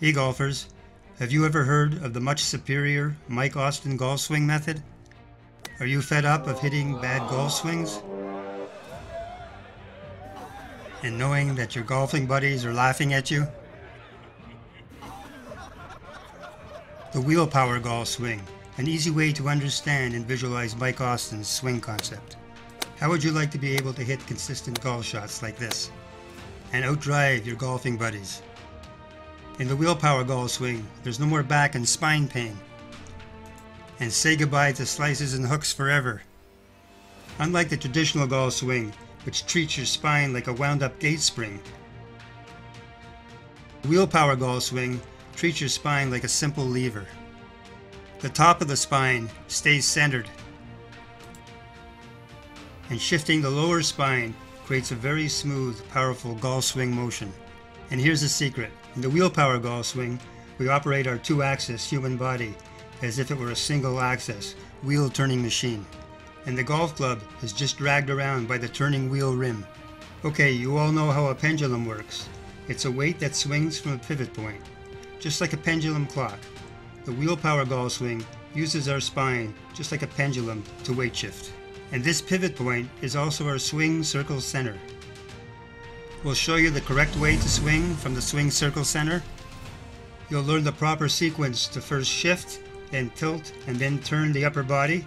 Hey golfers, have you ever heard of the much superior Mike Austin golf swing method? Are you fed up of hitting bad golf swings? And knowing that your golfing buddies are laughing at you? The wheel power golf swing, an easy way to understand and visualize Mike Austin's swing concept. How would you like to be able to hit consistent golf shots like this and outdrive your golfing buddies? In the wheel power golf swing, there's no more back and spine pain. And say goodbye to slices and hooks forever. Unlike the traditional golf swing, which treats your spine like a wound up gate spring, the wheel power golf swing treats your spine like a simple lever. The top of the spine stays centered, and shifting the lower spine creates a very smooth, powerful golf swing motion. And here's the secret. In the wheel power golf swing, we operate our two-axis human body as if it were a single-axis, wheel-turning machine. And the golf club is just dragged around by the turning wheel rim. Okay, you all know how a pendulum works. It's a weight that swings from a pivot point, just like a pendulum clock. The wheel power golf swing uses our spine, just like a pendulum, to weight shift. And this pivot point is also our swing circle center. We'll show you the correct way to swing from the swing circle center. You'll learn the proper sequence to first shift, then tilt, and then turn the upper body.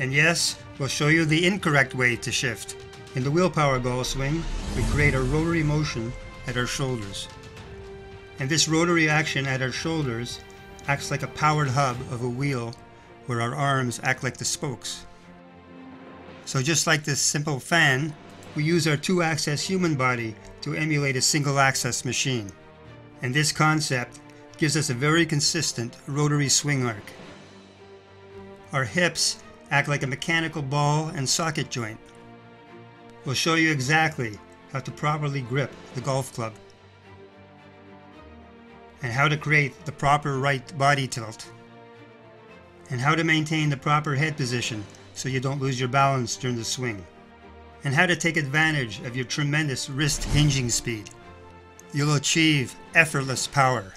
And yes, we'll show you the incorrect way to shift. In the wheel power golf swing, we create a rotary motion at our shoulders. And this rotary action at our shoulders acts like a powered hub of a wheel where our arms act like the spokes. So just like this simple fan, we use our two-axis human body to emulate a single-axis machine. And this concept gives us a very consistent rotary swing arc. Our hips act like a mechanical ball and socket joint. We'll show you exactly how to properly grip the golf club and how to create the proper right body tilt and how to maintain the proper head position so you don't lose your balance during the swing, and how to take advantage of your tremendous wrist hinging speed. You'll achieve effortless power.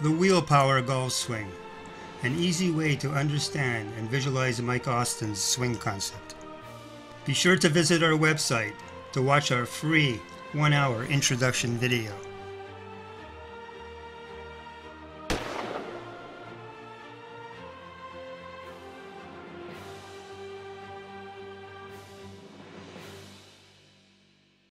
The Wheel Power Golf Swing an easy way to understand and visualize Mike Austin's swing concept. Be sure to visit our website to watch our free one hour introduction video.